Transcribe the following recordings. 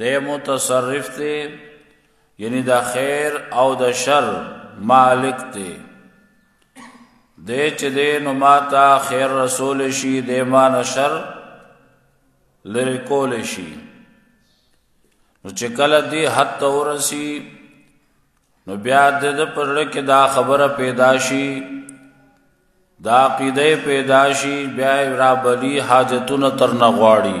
د متصرف ته یعنی د خیر او د شر مالک ته د چې د نو ماتا خیر رسول شي د مان شر لری کول شي نو چې کله دی حد ته ورسی نو بیا د پرړه کې دا خبره پیدا شي دا عقیده پیدا شي بیا را بلی حاجتونه تر نه غواړي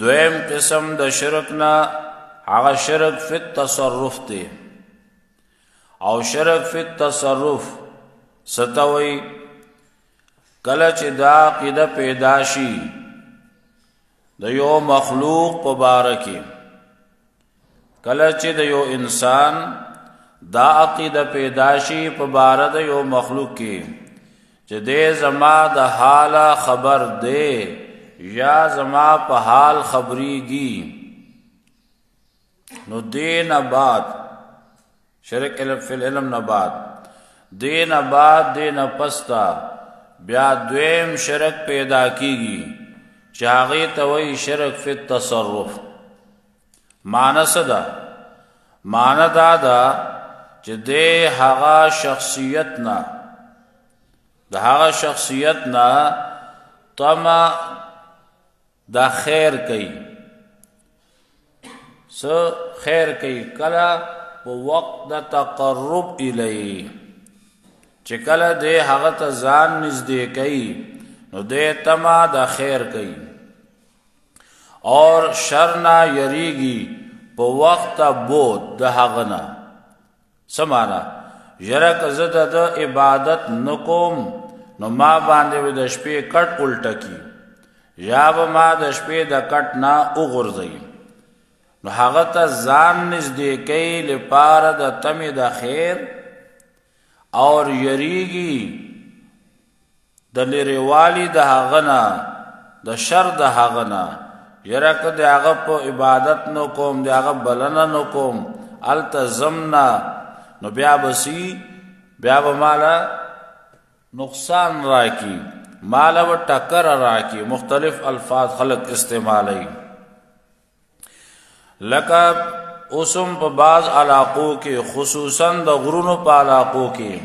دویم قسم د شرک نه هغه شرک فی التصرف دی او شرک فی التصرف ستوي کله چې دا عقیده پیدا شي د یو مخلوق په باره کې کله چې د یو انسان دا عقیده پیدا شي په بار د یو مخلوق کې چې دې زما د حال خبر دی یا زما په حال خبريږي نو دین بعد شرک علم فی العلم نه بعد دین بعد دین پستا بیا دویم شرک پیدا کیږي چاغه توي شرک فی التصرف معنی څه ده معنی دا ده چې د هغه شخصیت نه د هغه شخصیت نه طمع د خیر کوي سو خیر کوي کله په وخت د تقرب الی چې کله د هغه ته ځان نږدې کوي نو د تما د خیر کوي اور شر نه یریږي په وخت بود د هغه نه سمانا یره که زه د عبادت نکوم نو ما باندې د شپې کټ الټه کی یا به ما د شپې د کټ نه وګرځي نو هغه ته ځان نږدې کوي لپاره د تمه د خیر اور یریږي د لرې والي د هغه نه د شر د هغه نه یره که د هغه په عبادت نو کوم د هغه بلنه نو کوم التزمنا نو بیا بسی بیا به مالا نقصان راکی مالا و ټکر راکی مختلف الفاظ خلق استعمالی لکه اوسم په بعض علاقو کې خصوصا د غرونو په علاقو کې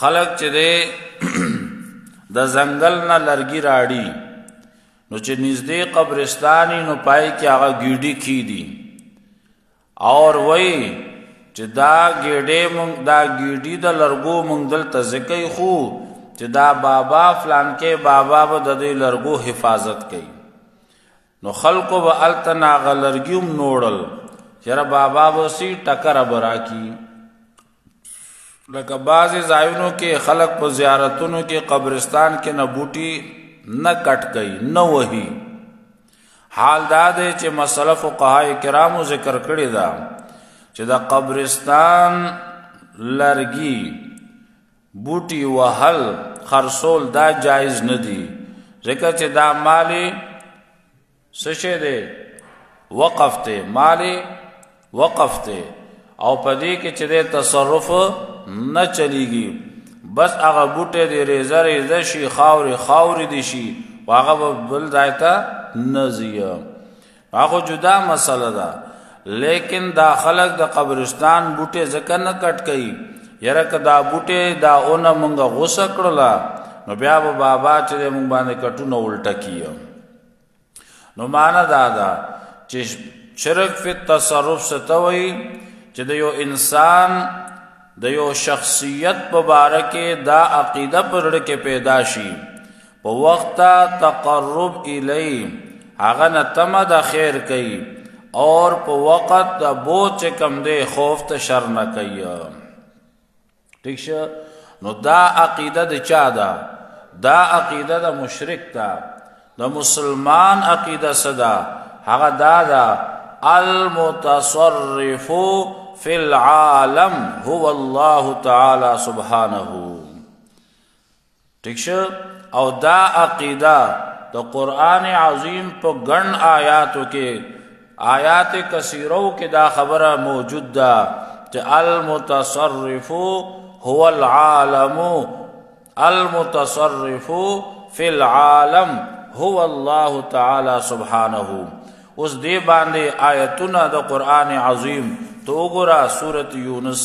خلق چې دی د زنګل نه لرګي راړي نو چې نږدې قبرستاني نو پای کې هغه ګیډي کی دي اور وای چې دا ګډې مونږ دا ګډي د لرګو مونږ دلته ځکې خو چې دا بابا فلان کې بابا به د دې لرګو حفاظت کوي نو خلکو به التنا غلرګیوم نوړل چر بابا به سي ټکر برا کی لکه بعضې ځایونو کې خلک په زیارتونو کې قبرستان کې نه بوټي نه کټ کوي نه وهي حال دا دی چې مسله فقهای کرامو ذکر کړې ده چې د قبرستان لرګي بوټي وهل خرصول دا جایز نه دي ځکه چې دا مالی سشه دی وقف ته مالی وقف ته او پدې کې چې د تصرف نه چلیږي بس هغه بوټه دې ریزه ریزه شي خاورې خاورې دي شي هغه بل ځای ته نه ځي هغه جدا مسله ده لیکن دا خلک د قبرستان بوټه ځکه نه کټ کوي یره کدا بوټه دا اونه مونږه غوسه کړله نو بیا به بابا چې مونږ باندې کټونه الټه کیه نو معنا دا ده چې شرک فی التصرف ستوي چې د یو انسان د یو شخصیت په باره کې دا عقیده پر کې پیدا شي په وخت تقرب الی هغه نه تم د خیر کوي اور په وخت د بوچ کم دی خوف ته شر نه کوي ٹھیک شه نو دا عقیده د چا ده دا عقیده د مشرک ده د مسلمان عقیده صدا هغه دا ده المتصرف فی العالم هو الله تعالی سبحانه ٹھیک شو او دا عقیده د قران عظیم په ګڼ آیاتو کې آیات کثیرو کې دا خبره موجود ده چې المتصرف هو العالم المتصرف فی العالم هو الله تعالی سبحانه اوس دې باندې آیتونه د قران عظیم تو ګورا سورۃ یونس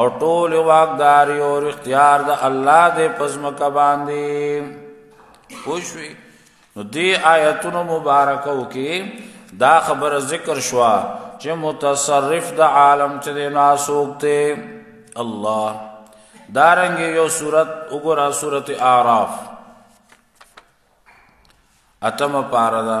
او ټول واقداری او اختیار د الله دې پزمکه باندې خوشوي نو دې آیتونو مبارکو کې دا خبر ذکر شوا چې متصرف د عالم چې ناسوک ته الله دارنګ یو صورت وګوره صورت اعراف اتم پاردا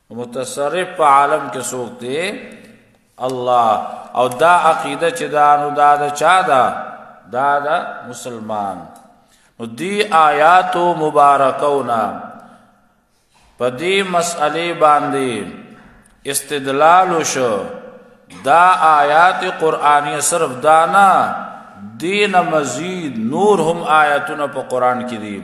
متصرف په عالم کې څوک دی الله او دا عقیده چې دا نو دا د چا ده دا د مسلمان نو دی آیات مبارکونا په دې مسئله باندې استدلال شو دا آیات قرآنی صرف دانا دین مزید نور هم آیاتونه په قرآن کې دي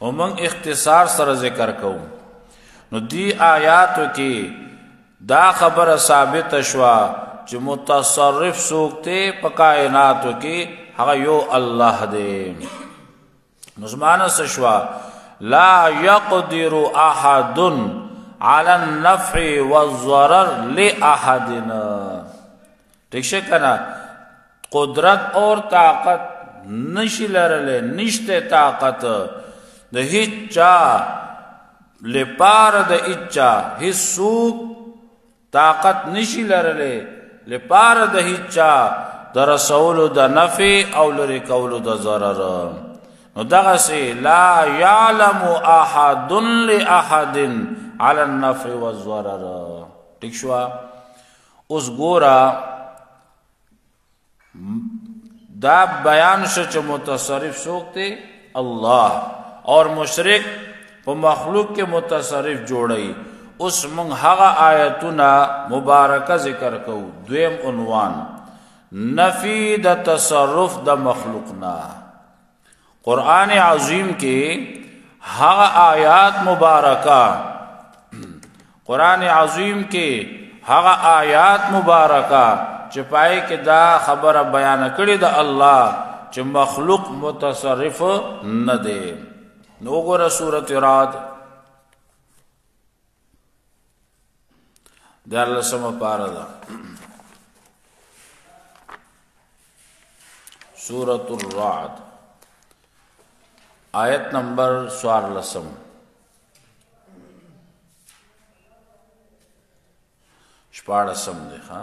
او موږ اختصار سره ذکر کوو نو دی آیاتو کې دا خبره ثابت شوه چې متصرف سوکته په کائناتو کې هغه یو الله دی نو زمانه سشوا لا يقدر احد على النفع والضرر لاحدنا ٹھیک شے کنا قدرت اور طاقت نشی لرلے نشتے طاقت د هیچا لپاره د هیچا هیڅوک طاقت نشی لرلې لپاره د هیچا د رسولو د نفع او لری کولو د ضرر نو دغه سي لا يعلم احد لاحد على النفع والضرر ٹھیک شو اوس ګورا دا بیان شو چې متصرف څوک دی الله اور مشرک په مخلوق کې متصرف جوړي اوس موږ هغه آیتونه مبارکه ذکر کوو دویم عنوان نفی د تصرف د مخلوق نه قران عظیم کې هغه آیات مبارکه قران عظیم کې هغه آیات مبارکه چې پای کې دا خبره بیان کړې ده الله چې مخلوق متصرف نه دی نو ګوره سورته رات دا الله سم پاره ده سورۃ الرعد آیت نمبر 14 شپاړسم دی ها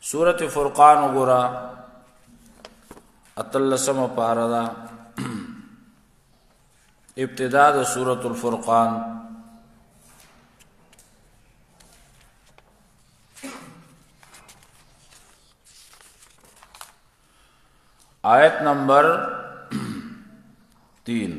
سورت فرقان وګوره اتلسم پارا دا ابتدا د سورت الفرقان آیت نمبر تین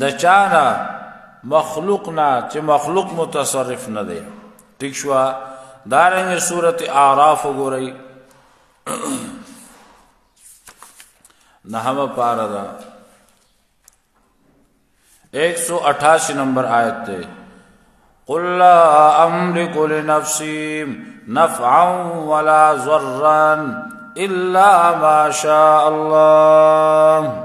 د چانا مخلوق نه چې مخلوق متصرف نه دی ٹھیک شو دارنګ صورت اعراف وګورئ نه هم پارا ده 188 نمبر آیت ته قل لا املك لنفسي نفعا ولا ضرا الا ما شاء الله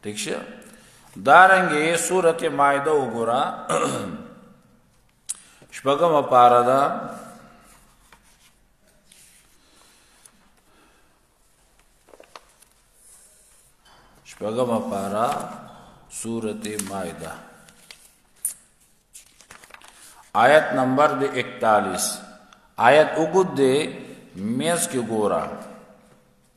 ٹھیک شه دارنګه سورته مائده وګوره شپږم پارا ده شپږم پارا سورته مائده آیت نمبر دی 41 آیت وګد دی میز کې ګورا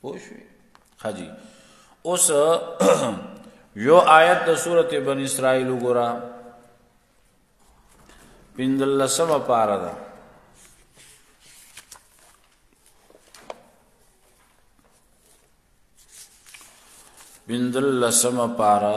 پوه شوې خجی اوس یو آیت د سورته بن اسرائیل وګوره پندلسمه پارا ده بندل لسم پارا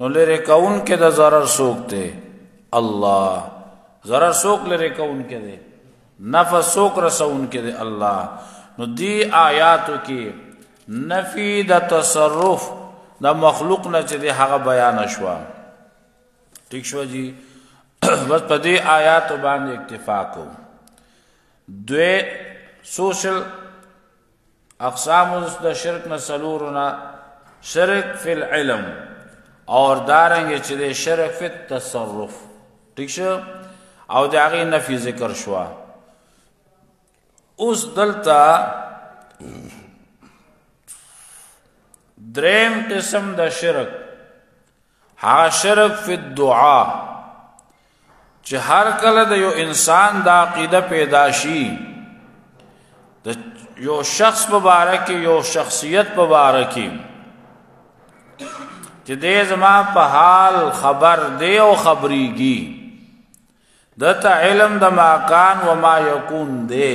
نو لری کون کې د zarar سوک ته الله zarar سوک لری کون کې ده نفع سوک رسون کې ده الله نو دی آیاتو کې نفی د تصرف د مخلوق نه چې د هغه بیان شوه ٹھیک شو جی بس په دې آیات باندې اکتفا کو دوی سوشل اقسام د شرک نه سلورنا شرک فی العلم اور دارنګ چې د شرک فی التصرف ٹھیک شو او د هغه نفی ذکر شو اوس دلته دریم قسم د شرک ها شرک فی الدعاء چې هر کله د یو انسان دا عقیده پیدا شي د یو شخص په باره کې یو شخصیت په باره کې چې دې زما په حال خبر دی او خبريږي دته علم د ماکان و ما یکون دی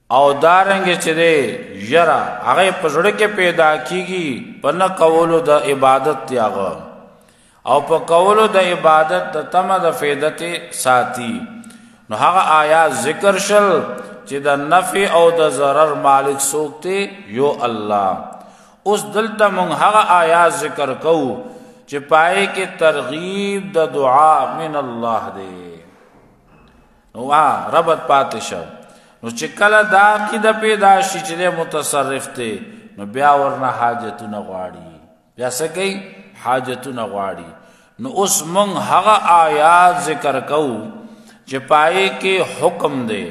او دارنګ چې دی یرا هغه پزړه کې پیدا کیږي په نه کولو د عبادت تیاغه او په کولو د عبادت د تمه د فیدت ساتي نو هغه آیات ذکر شل چې د نفع او د ضرر مالک سوکته یو الله اوس دلته مونږ هغه آیات ذکر کوو چې پای کې ترغیب د دعا من الله دی نو وا ربط پاتې شو نو چې کله دا عقیده پیدا شي چې متصرف دی نو بیا ورنه حاجتونه غواړي بیا څه کوي حاجتونه غواړي نو اوس مونږ هغه آیات ذکر کوو چې پای کې حکم دی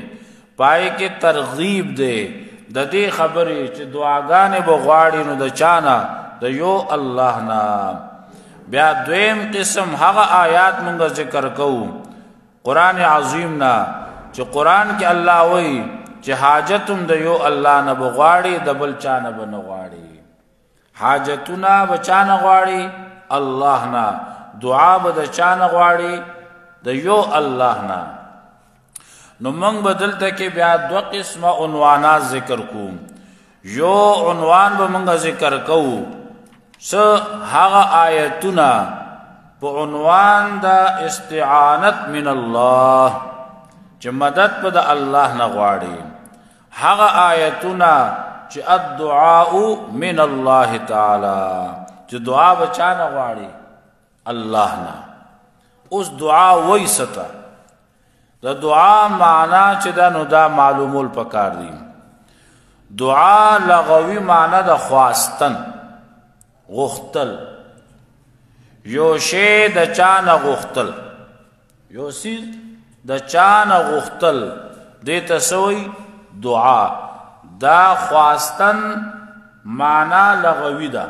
پای کې ترغیب دی د دې خبرې چې دعاګانې به غواړي نو د چانه د یو الله نه بیا دویم قسم هغه آیات مونږ ذکر کوو قران عظیم نه چې قران کې الله وایي چې حاجتم د یو الله نه بغواړي د بل چا نه بنغواړي حاجتونه بچانه غواړي الله نه دعا به د چانه غواړي د یو الله نه نو موږ بدلته کې بیا دو قسمه عنوانات ذکر کوم یو عنوان به موږ ذکر کوو سه هغه آیتونه په عنوان د استعانت من الله چې مدد په د الله نه غواړي هغه آیتونه چې الدعاء من الله تعالی چې دعا بچانه غواړي الله نه اوس دعا وایسته د دعا معنا چې دا نو دا معلومول پکار دي دعا لغوي معنا د خواستن غختل یو شی د چانه غختل یو سی د چانه غختل دې تسوي دعا دا خواستن معنا لغوي ده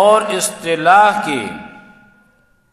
اور اصطلاح کې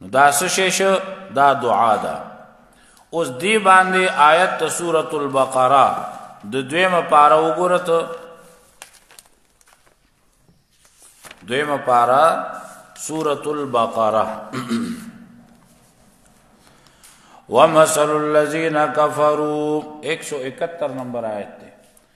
نو دا څه شی شو دا دعا ده اوس دی باندې آیت ته سوره البقره د دویمه پاره وګوره ته دویمه پاره سوره البقره ومثل الذين كفروا 171 نمبر آیت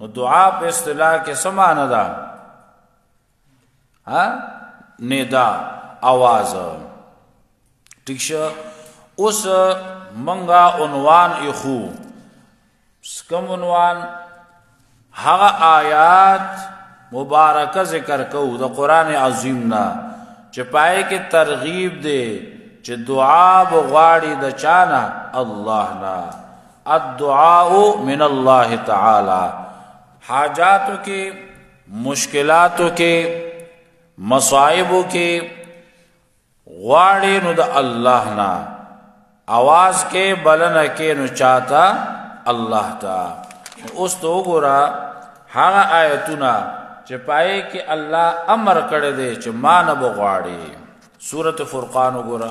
نو دعا په اصطلاح کې سمانه ده ها ندا आवाज ٹھیک شه اوس منګه عنوان اخو سکم عنوان هغه آیات مبارکه ذکر کو د قران عظیم نه چې پای کې ترغیب دی چې دعا بغواړي د چانه الله نه الدعاء من الله تعالی حاجاتو کې مشکلاتو کې مصائبو کې غواړي نو د الله نه आवाज کې بلنه کې نو چاته الله تا اوس تو ګورا هغه آیتونه چې پای کې الله امر کړی دی چې مان بغواړي سورته فرقان وګورا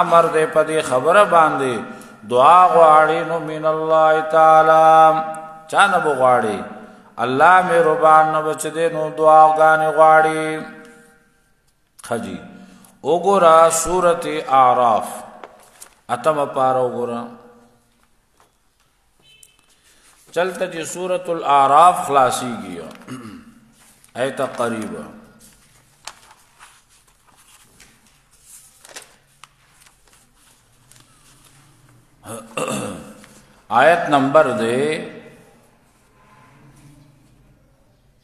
امر دې په دې خبره باندې دعا غواړي نو من الله تعالی چا نه غواړي الله مې ربان نو بچ دې نو دعا غانې غواړي خجی وګورا سورته اعراف اتم پار وګورا چلته چې سورۃ الاعراف خلاصيږي ایت قریبا آیت نمبر دے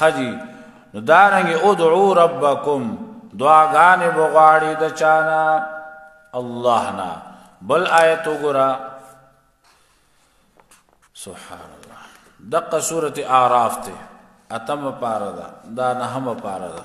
خدي نو دارنګ ادعو ربکم دعاګانې بغواړي د چانا الله نا بل آیت وګرا سبحان الله دقه سوره اعراف ته اتم پارا دا دا نهم پارا دا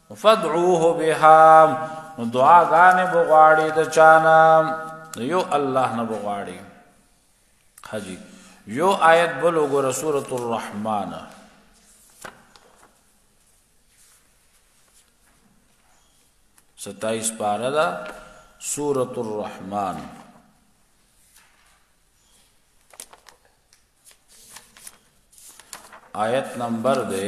فدعوه بها نو دعاګانې بغواړي د چانا یو الله نه بغواړي حاجی یو آیت بل وګوره سورۃ الرحمن ستائیس پارا دا سورة الرحمن آیت نمبر دے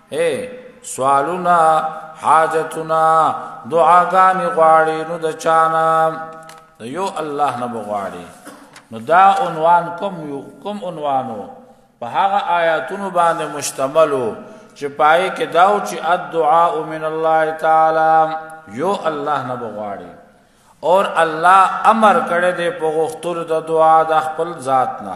اے سوالونه حاجتونه دعاګانې غواړي نو د چانا یو الله نه بغواړي نو دا عنوان کوم یو کوم عنوانو په هغه آیاتونو باندې مشتملو چې پای کې داو چې الدعاء من الله تعالی یو الله نه بغواړي اور الله امر کړی دی په غختور د دعا د خپل ذات نه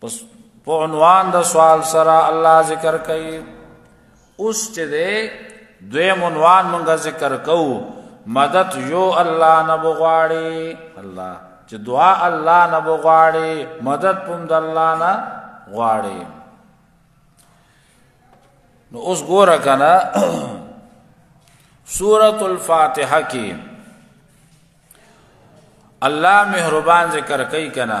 پس په عنوان د سوال سره الله ذکر کوي اوس چې دې دوی عنوان مونږ ذکر کوو مدد یو الله نه بغواړي الله چې دعا الله نه بغواړي مدد پم د الله نه غواړي نو اوس ګوره کنه سورۃ الفاتحه کې الله مهربان ذکر کوي کنه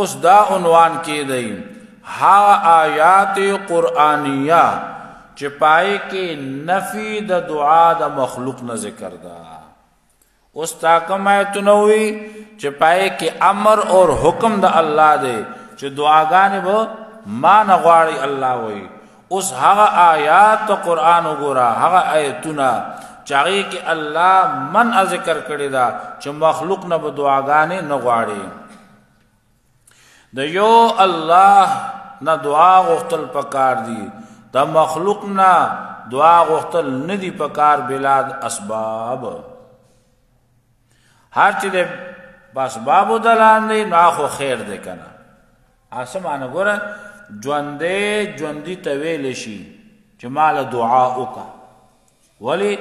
اوس دا عنوان کې دی ها آیات قرآنیه چې پای کې نفي د دعا د مخلوق نه ذکر ده اوس تا کوم آیتونه وی چې پای کې امر او حکم د الله دی چې دعاګانې به ما نه غواړي الله وایي اوس هغه آیات قران وګوره هغه آیتونه چاغي کې الله من ذکر کړی دا چې مخلوق نه به دعاګانې نه غواړي د یو الله نه دعا غوښتل پکار دي د مخلوق نه دعا غوښتل نه دي پکار بلاد اسباب هر چې د بس بابو دلاندې نه خو خیر ده کنه اسمانه ګوره ژوندې ژوندې ته ویل شي چې مال دعا وکا ولی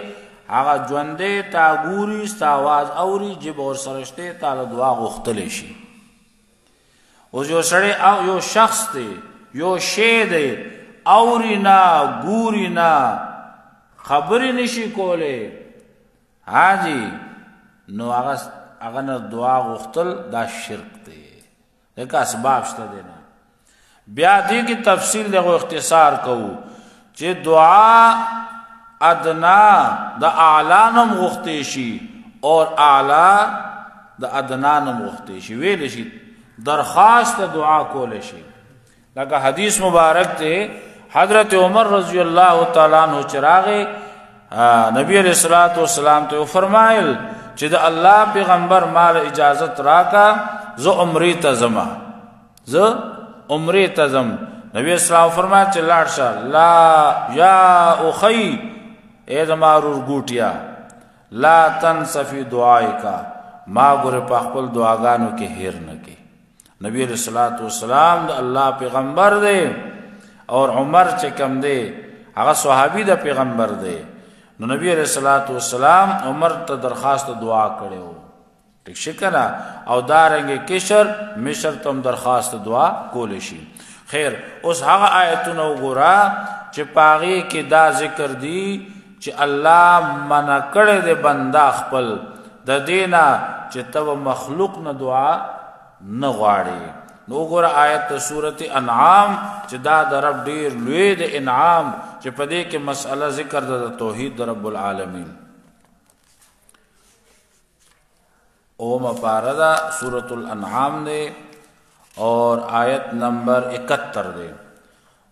هغه ژوندې تا ګوري ستا आवाज اوري جب اور سرشته تعالی دعا غوښتل شي اوس یو سړی او یو شخص دی یو شی دی اوري نه ګوري نه خبرې نشي کولای حاجی نو هغه هغه نه دعا غوښتل دا شرک دی دغه اسباب شته دی نه بیا دې کې تفصیل دغه اختصار کوو چې دعا ادنا د اعلانم غوښتې شي او اعلی د ادنانم غوښتې شي ویل شي درخواست دعا کول شي لکه حدیث مبارک ته حضرت عمر رضی الله تعالی عنہ چراغه نبی علیہ الصلوۃ والسلام ته فرمایل چې د الله پیغمبر مال اجازه راکا زه عمرې ته زما زه عمرې ته زم نبی اسلام فرمایل چې لاړ شه لا یا اخی اے زمارور ګوټیا لا تنسفی دعای کا ما ګره په خپل دعاګانو کې هیر نه کې نبی علیہ الصلوۃ والسلام د الله پیغمبر دی او عمر چې کم دی هغه صحابي د پیغمبر دی نو نبی علیہ الصلوۃ والسلام عمر ته درخواست دعا کړو ټیک شکنا او دارنګ کشر مشر تم درخواست دعا کول شي خیر اوس هغه آیتونه وګوره چې پاغي کې دا ذکر دی چې الله منع کړی دی بنده خپل د دینا چې تو مخلوق نه دعا نه غواړي نو ګور آیت ته سورته انعام چې دا د رب ډیر لوی د انعام چې په دې کې مسأله ذکر د توحید د رب العالمین او مفاردا سورۃ الانعام دی اور آیت نمبر 71 دی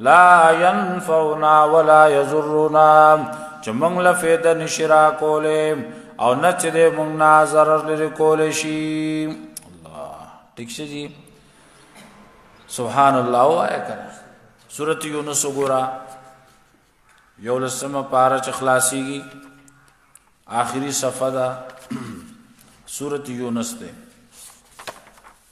لا ينفعنا ولا يضرنا چې موږ له فایده نشي را کولې او نه چې دې موږ نه ضرر لري کولې شي الله ٹھیک شي جی سبحان الله وای کړه سورۃ یونس وګورا یو لسمه پارا چې خلاصيږي آخري صفه ده سورۃ یونس ده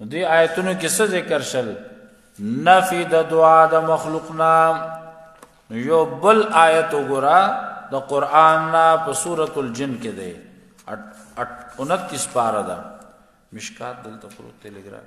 دې آیتونو کې څه ذکر شل نفی د دعا د مخلوق نام یو بل آیت وګرا د قران نا په سورۃ الجن کې ده 29 پارا ده مشکات دلته پروت تلګرام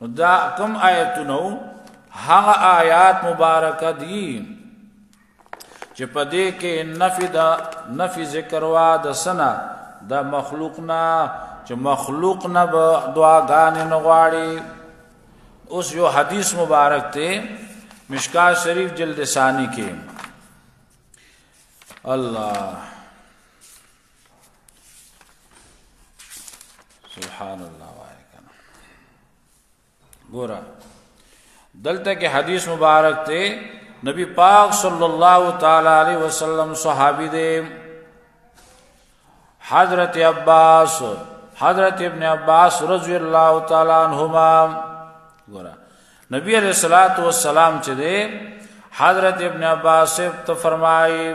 نو دا کوم آیتونه هغه آیات مبارکه دي چې په دې کې نفي دا نفي ذکر وا د سنا د مخلوقنا چې مخلوق نه به دعاګانې نه غواړي اوس یو حدیث مبارک ته مشکا شریف جلد ثانی کې الله سبحان الله وایي کنه ګوره دلته کې حدیث مبارک ته نبی پاک صلی الله تعالی علیه وسلم صحابي دي حضرت عباس حضرت ابن عباس رضی الله تعالی عنہما ګوره نبی علیہ الصلوۃ والسلام چې دي حضرت ابن عباس ته فرمایي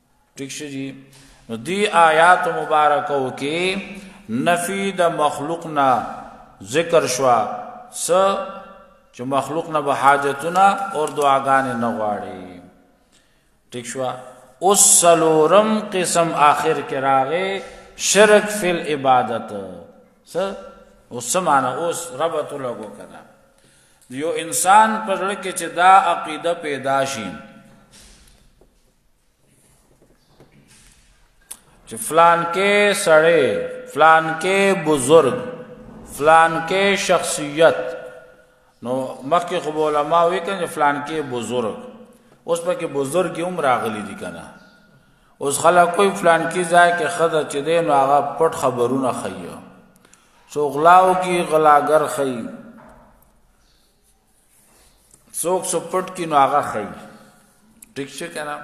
ټیک شي جی نو دی آیات مبارکو کې نفی د مخلوق نه ذکر شوا س چې مخلوق نه به حاجتونه او دعاګانې نه غواړي ټیک شو اوس سلورم قسم آخر کې راغې شرک فی العبادت س اوس سمانه اوس ربط لګو کنه یو انسان پر لکه چې دا عقیده پیدا شي چې فلان کې سړی فلان کې بزرگ فلان کې شخصیت نو مخکې خو علماء وی کنه فلان کې بزرگ اوس په کې بزرگ هم راغلي دي کنه اوس خلک کوئی فلان کې ځای کې خزه چې دی نو هغه پټ خبرونه خیو سو غلاو کې غلاګر خی څوک څو پټ کی نو هغه خی ټیک شي کنه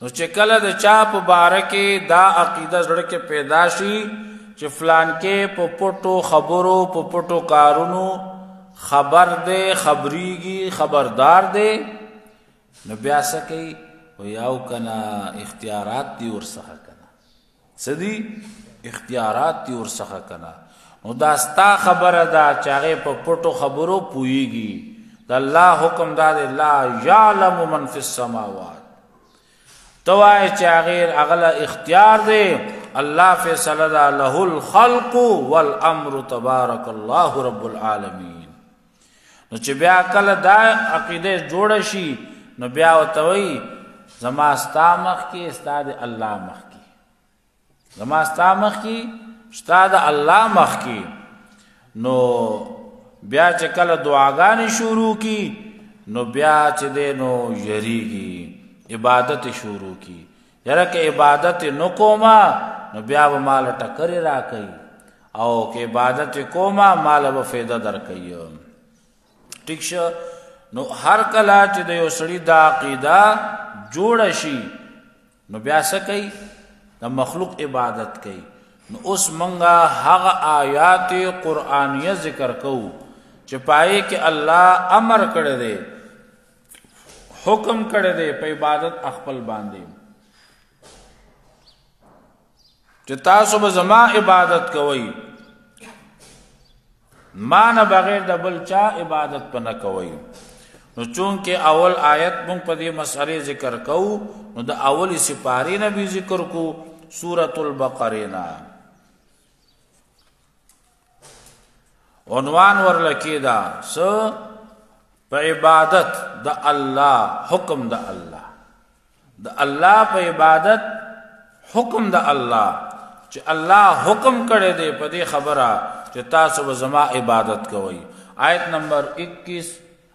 نو چې کله د چا په باره کې دا عقیده زړه کې پیدا شي چې فلان کې په پټو خبرو په پټو کارونو خبر دی خبريږي خبردار دی نو بیا سکی و یاو کنا اختیارات دی ور سره کنا څه دي اختیارات دي ورڅخه کنه نو دا ستا خبره ده چې هغه په پټو خبرو پويږي د الله حکم دا دی لا یعلم من فی السماوات توای چې هغه اغلا اختیار دی الله فیصله ده له الخلق والامر تبارک الله رب العالمین نو چې بیا کله دا عقیده جوړ شي نو بیا وتوي زما ستا مخ کې استاد الله مخ کې زما ستا مخ کې استاد الله مخ کې نو بیا چې کله دعاګانې شروع کی نو بیا چې دینو یریږي عبادت شروع کی یره کې عبادت نکوما نو بیا به مال ټکرې را کوي او کې عبادت کوما مال به فایده در کوي ټیک شه نو هر کله چې د یو سړي د عقیده جوړ شي نو بیا څه کوي د مخلوق عبادت کوي نو اوس منګه هغه آیات قرآنیه ذکر کوو چې پای کې الله امر کړی دی حکم کړی دی په عبادت خپل باندې چې تاسو به زما عبادت کوئ ما نه بغیر د بل چا عبادت په نه کوئ نو چونکه اول آیت مونږ په دې مسئله ذکر کوو نو د اولی سپاری نه به ذکر کو سورۃ البقره نه عنوان ورلکی دا سو په عبادت د الله حکم د الله د الله په عبادت حکم د الله چې الله حکم کړی دی په دې خبره چې تاسو به زما عبادت کوئ آیت نمبر 21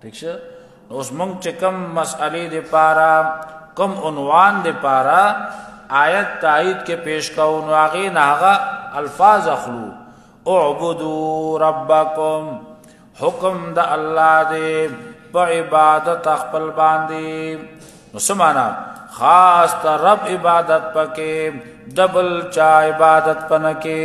ٹھیک شه نو اوس مونږ چې کوم مسئلې د پاره کوم عنوان د پاره آیت تایید کې پیش کوو نو هغه نه هغه الفاظ اخلو اعبدوا ربکم حکم د الله دی په عبادت خپل باندې نو سمانا خاص ته رب عبادت پکې دبل چا عبادت پنکې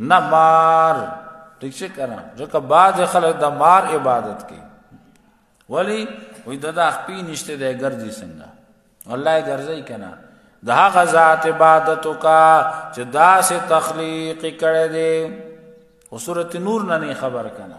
نه مار ٹھیک شي کنه ځکه باز خلک د مار عبادت کوي ولی وې د دا خپې نشته د ګرځي څنګه الله یې ګرځي کنه د هغه ذات عبادت کا چې داسې تخلیق کړي دي او سورته نور نه خبر کنه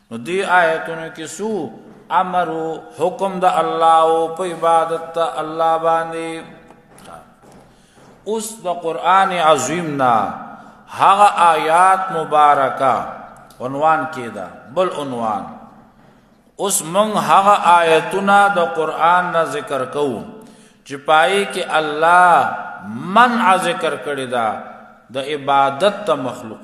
نو دی آیتونو کې سو امر حکم د الله او په عبادت ته الله باندې اوس د قران عظیم نا هغه آیات مبارکه عنوان کېدا بل عنوان اوس مونږ هغه آیتونه د قران نه ذکر کوو چې پای کې الله منع ذکر کړی دا د عبادت ته مخلوق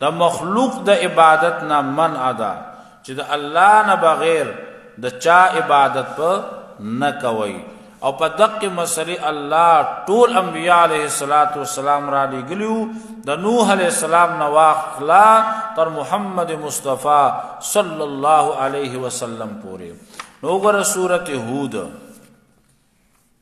د مخلوق د عبادت نه منع ده چې د الله نه بغیر د چا عبادت په نه کوي او په دقه مسلې الله ټول انبیاء علیه الصلاۃ والسلام را لګلیو د نوح علیه السلام نو واخلا تر محمد مصطفی صلی الله علیه وسلم پورې نو ګره سورته هود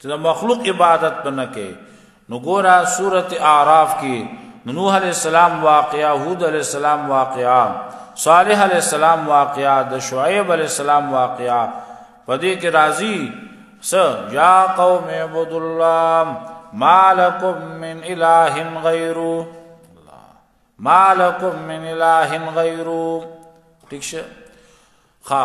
چې د مخلوق عبادت نه کوي نو ګورا سورته اعراف کې نوح علی السلام واقعا هود علی السلام واقعا صالح علی السلام واقعا د شعیب علی السلام واقعا پدې کې راضی س یا قوم عبد الله مالکم من اله غیره مالکم من اله غیره ٹھیک شه خا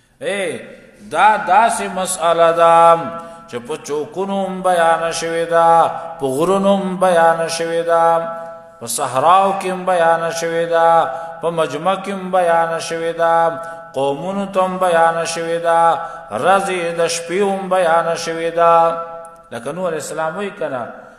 اے دا داسې مسئله ده چې په چوکونو بیان شوی دا په غرونو بیان شوی دا په صحراو کې بیان شوی دا په مجمع کې بیان شوی دا قومونو ته بیان شوی دا رزي د شپې بیان شوی دا لکه نور اسلام وی کنه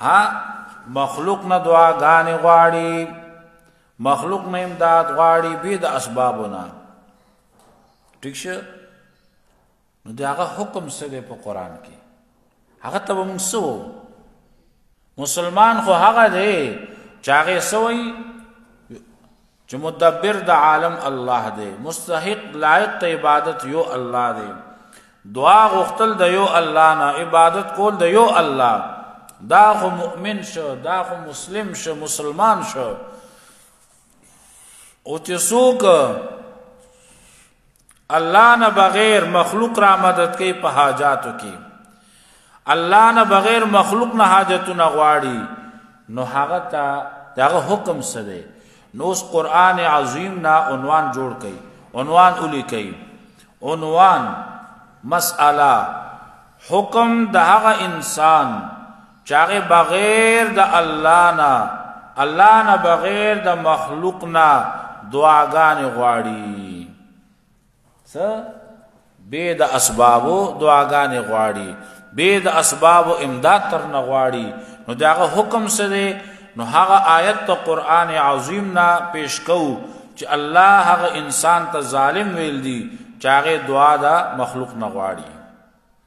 ها مخلوق نه دعاګانې غواړي مخلوق نه امداد غواړي به د اسبابونه ٹھیک شه نو دا هغه حکم سره په قران کې هغه ته موږ سو مسلمان خو هغه دی چې هغه سوی چې مدبر د عالم الله دی مستحق لایق ته عبادت یو الله دی دعا غختل د یو الله نه عبادت کول د یو الله دا خو مؤمن شو دا خو مسلم شو مسلمان شو او چې څوک الله نه بغیر مخلوق را مدد کوي په حاجاتو کې الله نه بغیر مخلوق نه حاجتونه غواړي نو هغه ته دغه حکم څه دی نو اوس قران عظیم نه عنوان جوړ کړي عنوان ولي کړي عنوان مسأله حکم د هغه انسان چاغه بغیر د الله نه الله نه بغیر د مخلوق نه دعاګانې غواړي څه به د اسبابو دعاګانې غواړي به د اسبابو امداد تر نه غواړي نو داغه حکم څه دی نو هغه آیت ته قران عظیم نه پیش کو چې الله هغه انسان ته ظالم ویل دي چې هغه دعا د مخلوق نه غواړي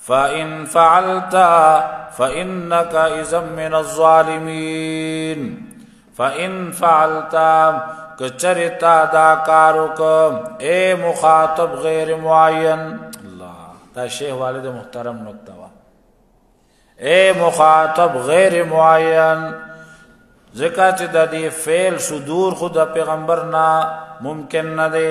فإن فعلت فإنك إذا من الظالمين فإن فعلت کچرتا دا کارو کوم اے مخاطب غیر معین الله دا شیخ والد محترم نقطه وا اے مخاطب غیر معین ځکه چې د دې فعل صدور خود پیغمبر نه ممکن نه دی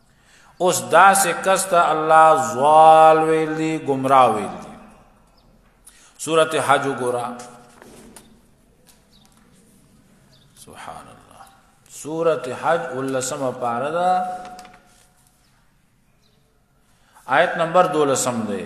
اوس داسې کس ته الله زوال ویل دي ګمراه ویل دي سورته حج وګوره سبحان الله سورته حج ولسمه پاره ده آیت نمبر 12 دی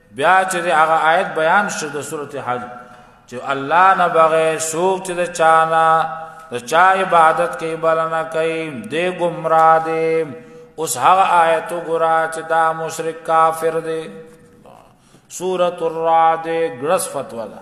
بیا چې هغه آیت بیان شو د سورته حج چې الله نه بغیر څوک چې د چانا د چا عبادت کوي بلنه کوي د گمراه دی اوس هغه آیت ګرا چې دا مشرک کافر دی سورۃ الرعد غلس فتوا ده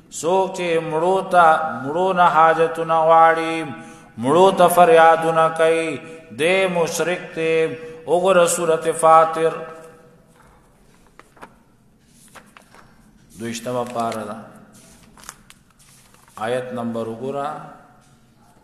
څوک چې مړو ته مړو نه حاجتونه غواړي مړو ته فریادونه کوي د مشرک ته وګوره سورته فاطر دویشتمه پارا ده آیت نمبر وګوره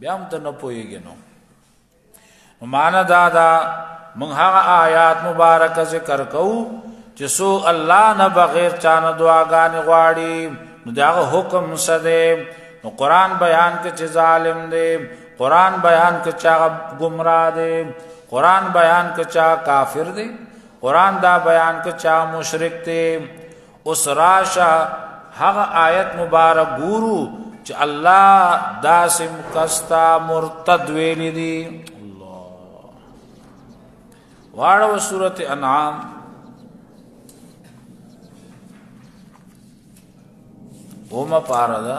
بیا هم ته نه پوهېږې نو معنا دا ده موږ هغه آیات مبارک ذکر کوو چې سو الله نه بغیر چا نه دعاګانې غواړي نو داغه حکم څه دی نو قران بیان کې چې ظالم دی قران بیان کې چا گمراه دی قران بیان کې چا کافر دی قران دا بیان کې چا مشرک دی اوس راشه هغه آیت مبارک ګورو چې الله داسم کستا مرتد ویل دي الله واړو سورته انعام اومه پارا ده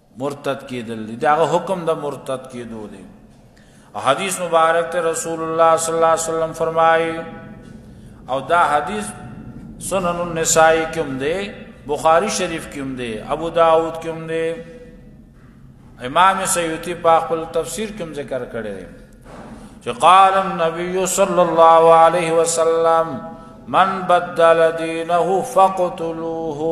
مرتد کېدل دي دا حکم د مرتد کېدو دی حدیث مبارک ته رسول الله صلی الله علیه وسلم فرمایي او دا حدیث سنن النسائی کې هم دی بخاری شریف کې هم دی ابو داود کې هم دی امام سیوطی په خپل تفسیر کې هم ذکر کړی دی چې قال النبي صلى الله عليه وسلم من بدل دينه فقتلوه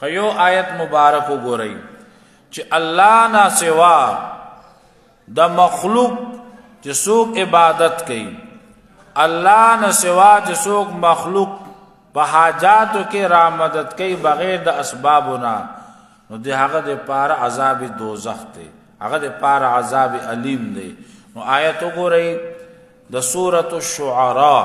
خیو آیت مبارک وګورئ چې الله نا سوا د مخلوق چې څوک عبادت کوي الله نا سوا چې څوک مخلوق په حاجاتو کې را مدد کوي بغیر د اسبابونه نو د هغه د پاره عذاب دوزخ دی هغه د پاره عذاب الیم دی نو آیت وګورئ د سورۃ الشعراء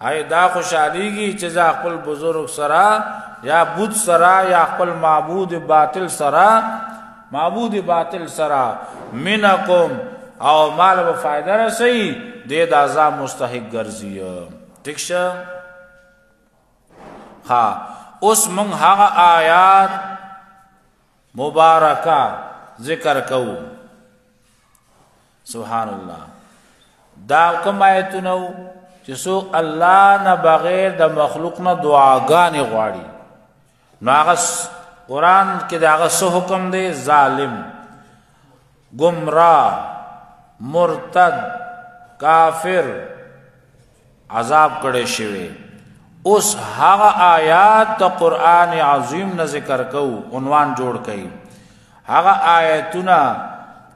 هاي دا خوشاليږي چې ځا خپل بزرگ سره یا بت سره یا خپل معبود باطل سره معبود باطل سره منکم او مال و فائدہ رسي د دا ځا مستحق ګرځي ٹھیک شه ها اوس مونږ هغه آیات مبارکه ذکر کوو سبحان الله دا کوم آیتونه چې څوک الله نه بغیر د مخلوق نه دعاګانې غواړي نو هغه قران کې دا هغه حکم دی ظالم ګمراه مرتد کافر عذاب کړي شوی اوس هغه آیات د قران عظیم نه ذکر کو عنوان جوړ کړي هغه آیتونه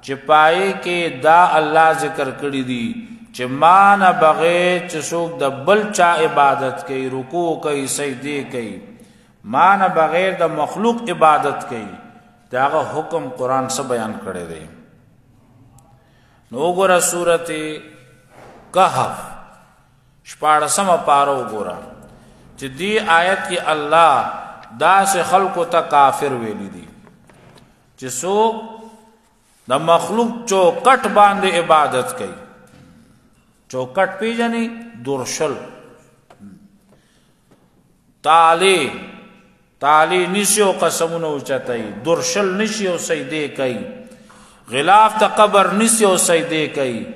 چې پای کې دا الله ذکر کړی دي چې مان بغیر چې څوک د بل چا عبادت کوي رکوع کوي سجدي کوي مان بغیر د مخلوق عبادت کوي داغه حکم قران څه بیان کړی دی نو وګوره سورته کهف شپاړسم پاره وګوره چې دی آیت کې الله دا سه خلکو ته کافر ویلي دي چې سو د مخلوق چوکټ باندې عبادت کوي چوکټ پیژنې درشل تعالی تعالی نشي او قسمونه اوچتای درشل نشي او سجده کوي غلاف ته قبر نشي او سجده کوي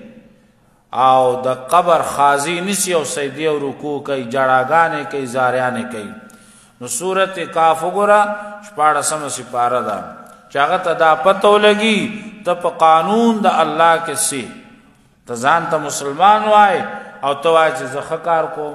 او د قبر خازي نشي او سجده او رکوع کوي جړاګانې کوي زاریانې کوي نو سورته کاف وګوره شپاړه سم سپاره ده چاغه ته دا پته ولګي ته په قانون د الله کې سي ته ځان ته مسلمان وای او ته وای چې زخه کار کوم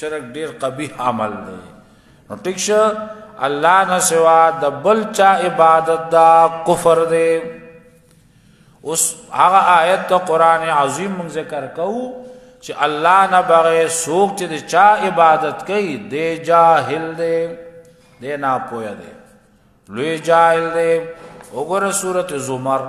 شرک ډیر قبیح عمل دی نو ټیک شه الله نه سوا د بل چا عبادت دا کفر دی اوس هغه آیت ته قران عظیم مون ذکر کو چې الله نه بغیر څوک چې د چا عبادت کوي دی جاهل دی دی نه پوهه دی لوی جاهل دی وګوره سورته زمر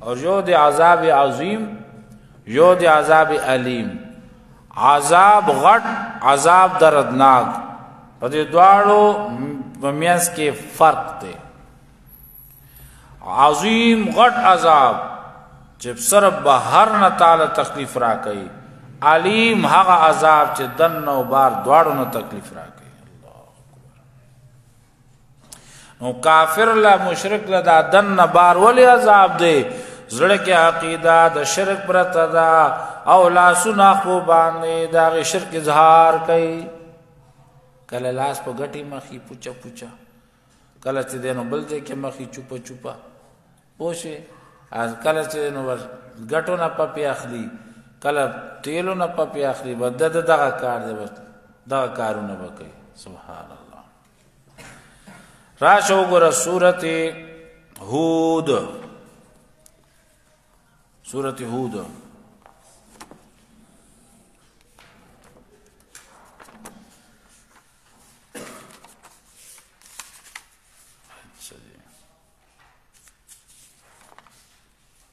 او یو د عذاب عظیم یو د عذاب الیم عذاب غټ عذاب دردناک په دې دواړو ممیاس کې فرق دی عظیم غټ عذاب چې سر بهر نه تعالی تکلیف را کوي علیم هغه عذاب چې دن او بار دواړو نه تکلیف را کوي نو کافر لا مشرک لا دا دن نه بار ولی عذاب دی زړه کې عقیده د شرک پرته ده او لاسونه خو باندې دا شرک اظهار کوي کله لاس په غټي مخي پوچا پوچا کله چې دینو بل ځای کې مخي چوپا چوپا پوشه از کله چې نو ور غټو نه پپی اخلي کله تیلو نه پپی اخلي بد دغه کار دی بس دغه کارونه وکړي سبحان الله راشو ګره سورته هود سورته هود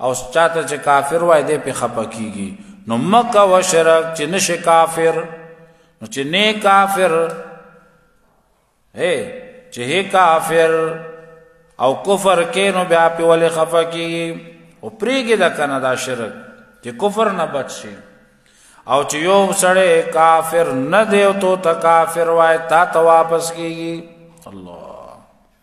او چاته چې کافر وای دې په خپه کیږي نو مکه و شرک چې نشه کافر نو چې نه کافر هي چې هي کافر او کفر کې نو بیا په ولې خپه کیږي او پریګه دا کنه دا شرک چې کفر نه بچ شي او چې یو سړی کافر نه دی او ته کافر وای تا ته واپس کیږي الله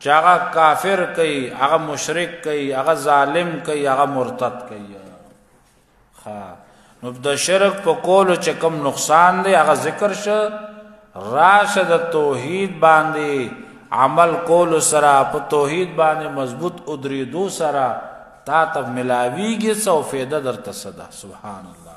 چې هغه کافر کوي هغه مشرک کوي هغه ظالم کوي هغه مرتد کوي ها نو د شرک په کولو چې کم نقصان دی هغه ذکر شه راشه د توحید باندې عمل کول سره په توحید باندې مضبوط ادریدو سره تا ته ملاویږي څو فایده درته صدا سبحان الله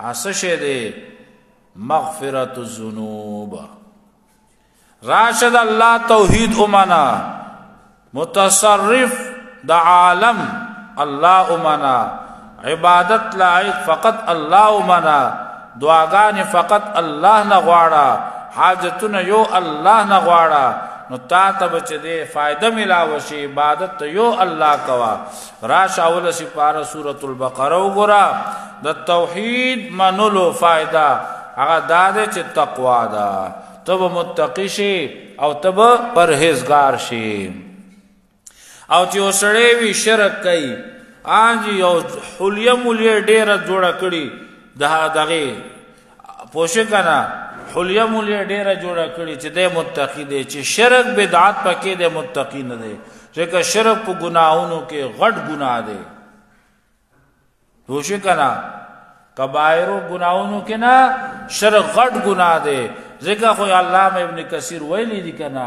اسشه دی مغفرت الذنوب راشد الله توحید امنا متصرف د عالم الله امنا عبادت لایق فقط الله امنا دعاګان فقط الله نه غواړه حاجتونه یو الله نه غواړه نو تا ته بچ دې فائدہ ملاوي شي عبادت یو الله کوا راشه اول سپاره سورۃ البقره وګوره د توحید منلو فائدہ هغه دا ده چې تقوا ده تب متقی شي او تب پرهیزګار شي او چې وسړې وی شرک کوي آج یو حلیه مولې ډیره جوړه کړي ده دغه پوښه کنه حلیه مولیا ډیره جوړه کړی چې د متقی دی چې شرک بدعت پکې د متقی نه دی ځکه شرک په ګناهونو کې غټ ګناه دی پوښه کنه کبایر ګناهونو کې نه شرک غټ ګناه دی ځکه خو علامه ابن کثیر ویلی دی کنه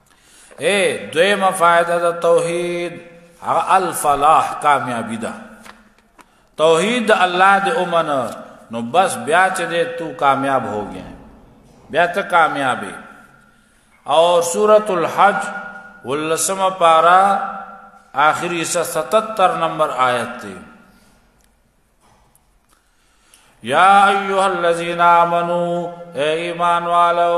اے دویمه فائدہ د توحید هغه الفلاح کامیابی ده توحید الله د امن نو بس بیا چې دې تو کامیاب هو گیا بیا ته کامیابی او سورۃ الحج ولسمه پارا آخری سا 77 نمبر آیت دی یا ایها الذین آمنو اے ایمان والو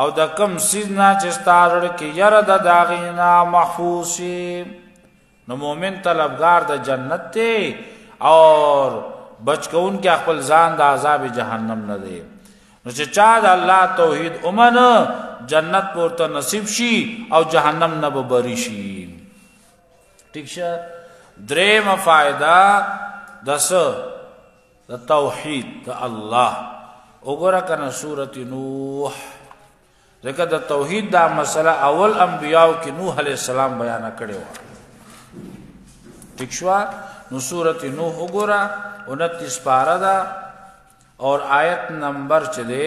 او د کم سیز نه چې ستاسو کې یره د داغینا محفوظ شي نو مؤمن طلبگار د جنت ته او بچکون کې خپل ځان د عذاب جهنم نه دی نو چې چا د الله توحید اومن جنت پورته نصیب شي او جهنم نه به بری شي ٹھیک شه درېمه فائدہ دس د توحید د الله وګوره کنه سورته نوح ځکه د توحید دا مسله اول انبیاو کې نوح علی السلام بیان کړی و تکشوا نو سورته نوح وګوره 29 پارا دا اور آیت نمبر چلے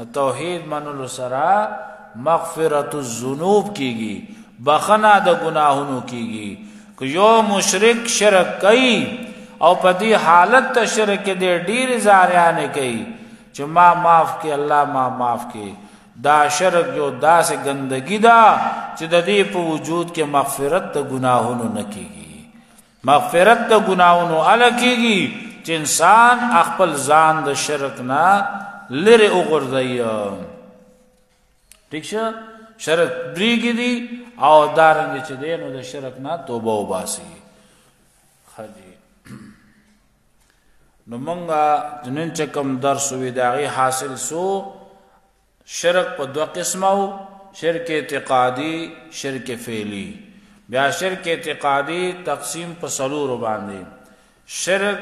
د توحید منلو سره مغفرت الذنوب کیږي بخنه د ګناهونو کیږي که یو مشرک شرک کوي او په دې حالت ته شرک دې ډیر زاریانه کوي چې ما معاف کې الله ما معاف کې دا شرک یو داسې ګندګي ده دا چې د دې په وجود کې مغفرت د ګناهونو نه کیږي مغفرت د ګناونو ال کیږي چې انسان خپل ځان د شرک نه لره وګرځي ٹھیک شه شرک بریګي دي او دارنګ چې دینو د شرک نه توبه وباسي خدي نو مونږه جنن چکم درس وی داغي حاصل سو شرک په دوه قسمه وو شرک اعتقادي شرک فعلی بیا شرک اعتقادي تقسیم په سلور باندې شرک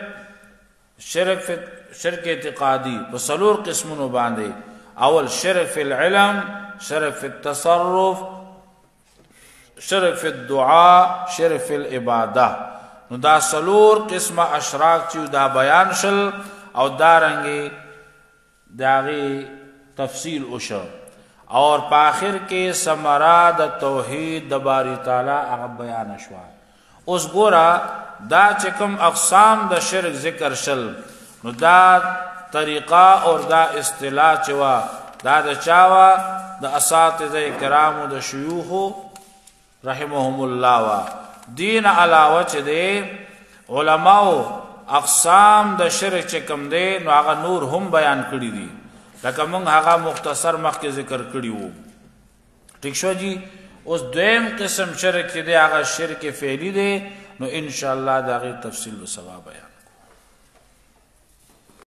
شرک شرک اعتقادي په سلور قسمونو باندې اول شرک فی العلم شرک فی التصرف شرک فی الدعاء شرک فی العباده نو دا سلور قسمه اشراق چې دا بیان شل او دارنګي داغي تفصیل وشو او په اخر کې سمرا د توحید د باری تعالی هغه بیان شو اوس ګورا دا چې کوم اقسام د شرک ذکر شل نو دا طریقه او دا اصطلاح چې وا دا د چاوا د اساتذه کرامو د شيوخو رحمهم الله وا دین علاوه چې دی علماو اقسام د شرک چې کم دی نو هغه نور هم بیان کړی دي لکه موږ هغه مختصر مخکې ذکر کړی وو ٹھیک شو جی اوس دویم قسم شرک چې دی هغه شرک فعلی دی نو ان شاء الله دا غي تفصیل سبا بیان